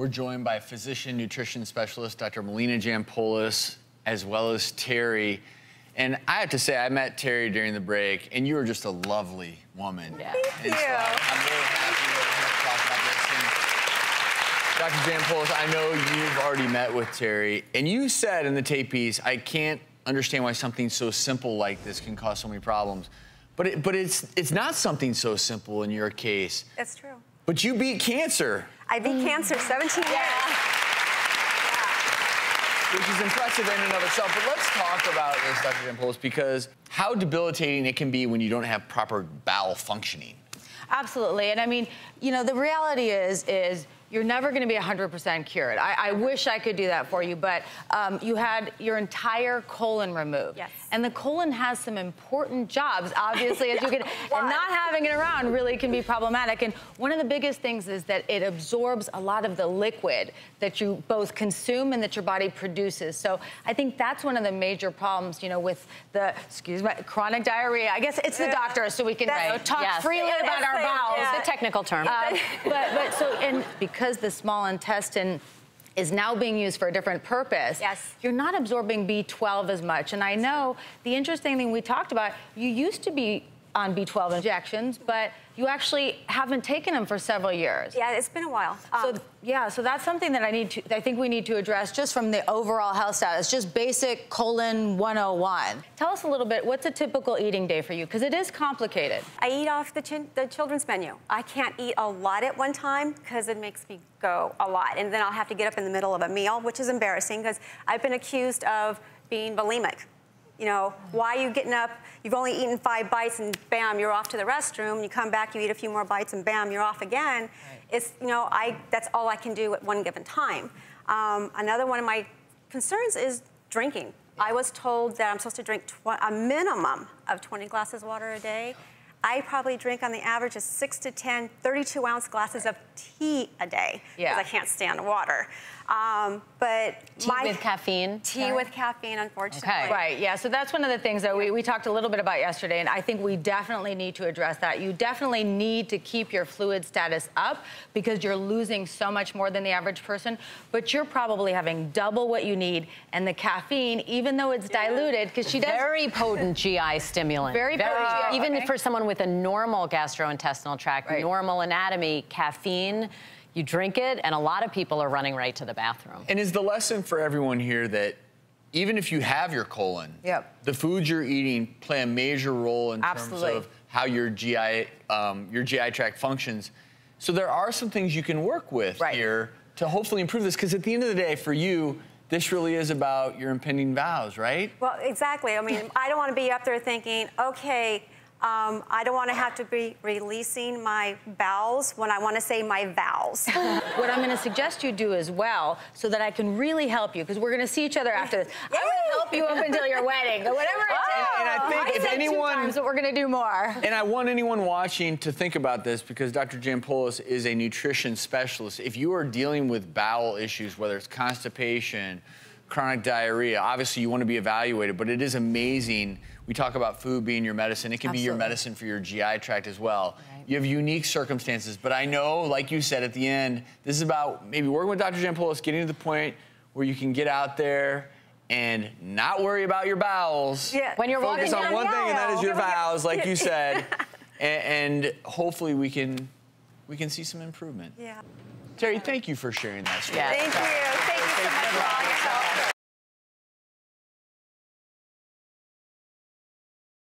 We're joined by physician nutrition specialist Dr. Melina Jampolis, as well as Terry. And I have to say, I met Terry during the break, and you were just a lovely woman. Yeah. Thank And so you. I'm really happy to talk about this. And Dr. Jampolis, I know you've already met with Terry, and you said in the tape piece, I can't understand why something so simple like this can cause so many problems. But, it, but it's, it's not something so simple in your case. That's true. But you beat cancer. I beat cancer 17 years. Yeah which is impressive in and of itself. But let's talk about this, Dr. Jampolis, because how debilitating it can be when you don't have proper bowel functioning. Absolutely. And I mean, you know, the reality is, is you're never going to be 100% cured. I, I wish I could do that for you, but um, you had your entire colon removed. Yes. And the colon has some important jobs, obviously, as you can, and not having it around really can be problematic. And one of the biggest things is that it absorbs a lot of the liquid that you both consume and that your body produces. So I think that's one of the major problems, you know, with the, excuse me, chronic diarrhea. I guess it's the Yeah. doctor, so we can That's- you know, talk Yes. freely about our bowels. yeah. The technical term. Um, but, but so, and because the small intestine is now being used for a different purpose, Yes. you're not absorbing B12 as much. And I know the interesting thing we talked about, you used to be on B12 injections, but you actually haven't taken them for several years. Yeah, it's been a while. So Um, yeah, so that's something that I need to, I think we need to address just from the overall health status, just basic colon 101. Tell us a little bit, what's a typical eating day for you? Because it is complicated. I eat off the, chin- the children's menu. I can't eat a lot at one time because it makes me go a lot. And then I'll have to get up in the middle of a meal, which is embarrassing because I've been accused of being bulimic. You know, why are you getting up? You've only eaten five bites and bam, you're off to the restroom. You come back, you eat a few more bites and bam, you're off again. It's, you know, I, that's all I can do at one given time. Um, another one of my concerns is drinking. I was told that I'm supposed to drink tw- a minimum of 20 glasses of water a day. I probably drink on the average of 6 to 10, 32 ounce glasses of tea a day because Yeah. I can't stand water. Um, but Tea my with caffeine? tea with caffeine, unfortunately. Okay. Right, yeah. So that's one of the things that we, we talked a little bit about yesterday, and I think we definitely need to address that. You definitely need to keep your fluid status up because you're losing so much more than the average person, but you're probably having double what you need. And the caffeine, even though it's diluted, because she does. Very potent GI stimulant. Very potent GI, Even okay. for someone with a normal gastrointestinal tract, Right. normal anatomy, caffeine, you drink it, and a lot of people are running right to the bathroom. And is the lesson for everyone here that even if you have your colon, Yep. the foods you're eating play a major role in Absolutely. terms of how your GI um, your GI tract functions. So there are some things you can work with Right. here to hopefully improve this. Because at the end of the day, for you, this really is about your impending vows, right? Well, exactly. I mean, I don't want to be up there thinking, okay, um, I don't want to have to be releasing my bowels when I want to say my vows. What I'm going to suggest you do as well, so that I can really help you, because we're going to see each other after this. I will help you up until your wedding, or whatever it takes. And- and I think if said two anyone- times, but we're going to do more. And I want anyone watching to think about this because Dr. Jampolis is a nutrition specialist. If you are dealing with bowel issues, whether it's constipation, chronic diarrhea, obviously you want to be evaluated, but it is amazing. We talk about food being your medicine. It can be your medicine for your GI tract as well. You have unique circumstances, but I know, like you said at the end, this is about maybe working with Dr. Jampolis, getting to the point where you can get out there and not worry about your bowels. Yeah. When you're Focus walking on one the thing, and that is your vows, like you said, and, and hopefully we can we can see some improvement. yeah. Terry, thank you for sharing that story. Yeah. Thank you. Thank you.